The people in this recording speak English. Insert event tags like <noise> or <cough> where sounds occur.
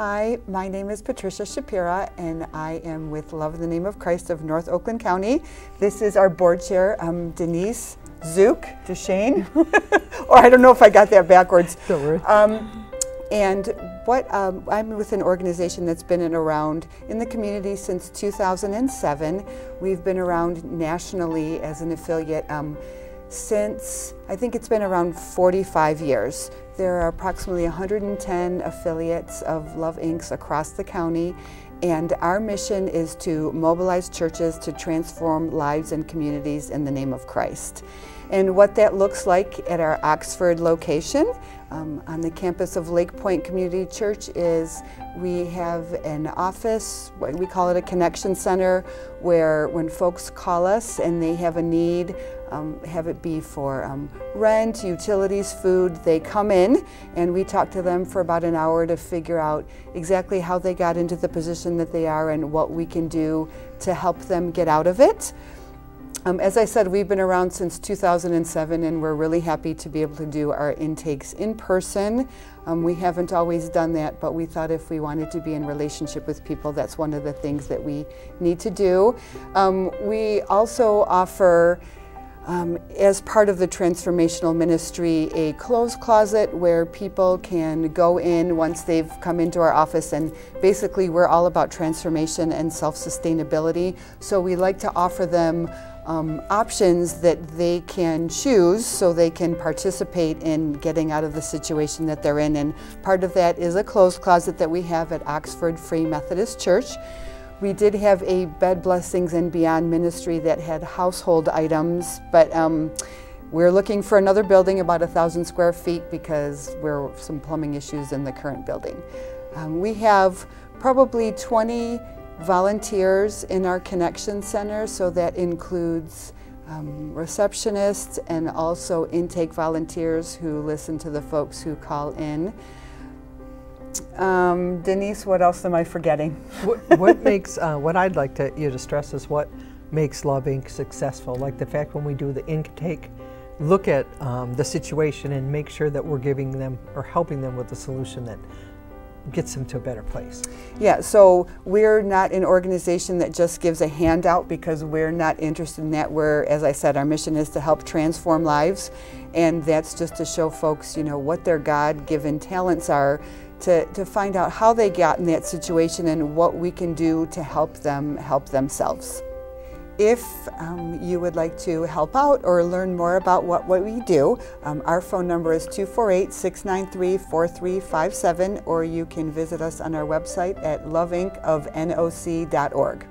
Hi, my name is Patricia Shapira, and I am with Love in the Name of Christ of North Oakland County. This is our board chair, um, Denise Zook Deshane, <laughs> or I don't know if I got that backwards. Don't worry. Um, and what um, I'm with an organization that's been in around in the community since 2007. We've been around nationally as an affiliate um, since I think it's been around 45 years. There are approximately 110 affiliates of Love Inc. across the county, and our mission is to mobilize churches to transform lives and communities in the name of Christ. And what that looks like at our Oxford location um, on the campus of Lake Point Community Church is we have an office, we call it a connection center, where when folks call us and they have a need, um, have it be for um, rent, utilities, food, they come in and we talk to them for about an hour to figure out exactly how they got into the position that they are and what we can do to help them get out of it. Um, as I said, we've been around since 2007 and we're really happy to be able to do our intakes in person. Um, we haven't always done that, but we thought if we wanted to be in relationship with people, that's one of the things that we need to do. Um, we also offer um, as part of the transformational ministry, a clothes closet where people can go in once they've come into our office and basically we're all about transformation and self-sustainability. So we like to offer them um, options that they can choose so they can participate in getting out of the situation that they're in. And part of that is a clothes closet that we have at Oxford Free Methodist Church. We did have a Bed Blessings and Beyond ministry that had household items, but um, we're looking for another building about a thousand square feet because we're some plumbing issues in the current building. Um, we have probably 20 volunteers in our connection center, so that includes um, receptionists and also intake volunteers who listen to the folks who call in. Um, Denise, what else am I forgetting? what, what <laughs> makes, uh, what I'd like to, you to stress is what makes Love Inc. successful. Like the fact when we do the intake, look at um, the situation and make sure that we're giving them or helping them with the solution that gets them to a better place. Yeah, so we're not an organization that just gives a handout because we're not interested in that. We're, as I said, our mission is to help transform lives, and that's just to show folks, you know, what their God-given talents are to, to find out how they got in that situation and what we can do to help them help themselves. If um, you would like to help out or learn more about what, what we do, um, our phone number is 248-693-4357 or you can visit us on our website at loveincofnoc.org.